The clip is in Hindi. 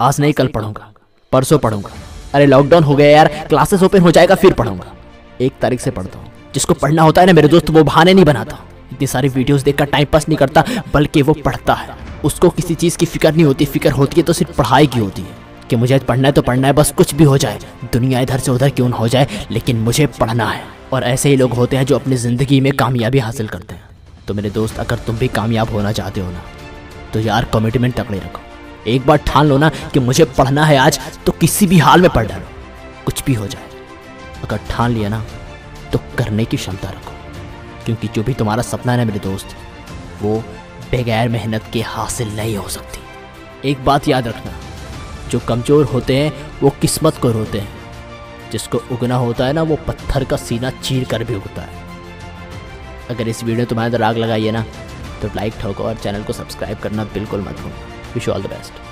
आज नहीं, कल पढ़ूँगा। परसों पढ़ूँगा। अरे लॉकडाउन हो गया यार। क्लासेस ओपन हो जाएगा, फिर पढ़ूँगा। एक तारीख से पढ़ता हूँ। जिसको पढ़ना होता है ना मेरे दोस्त, वो बहाने नहीं बनाता। इतनी सारी वीडियोस देखकर टाइम पास नहीं करता, बल्कि वो पढ़ता है। उसको किसी चीज़ की फ़िक्र नहीं होती। फ़िक्र होती है तो सिर्फ़ पढ़ाई की होती है। कि मुझे आज पढ़ना है तो पढ़ना है, बस कुछ भी हो जाए। दुनिया इधर से उधर क्यों ना हो जाए, लेकिन मुझे पढ़ना है। और ऐसे ही लोग होते हैं जो अपनी ज़िंदगी में कामयाबी हासिल करते हैं। तो मेरे दोस्त, अगर तुम भी कामयाब होना चाहते हो ना तो यार कमिटमेंट तकड़े रखो। एक बार ठान लो ना कि मुझे पढ़ना है आज तो किसी भी हाल में पढ़ डालो। कुछ भी हो जाए। अगर ठान लिया ना तो करने की क्षमता रखो। क्योंकि जो भी तुम्हारा सपना है मेरे दोस्त, वो बगैर मेहनत के हासिल नहीं हो सकती। एक बात याद रखना, जो कमज़ोर होते हैं, वो किस्मत को रोते हैं। जिसको उगना होता है ना, वो पत्थर का सीना चीर कर भी उगता है। अगर इस वीडियो तुम्हारे अंदर आग लगाई है ना तो लाइक ठोको और चैनल को सब्सक्राइब करना बिल्कुल मत Wish you all the best.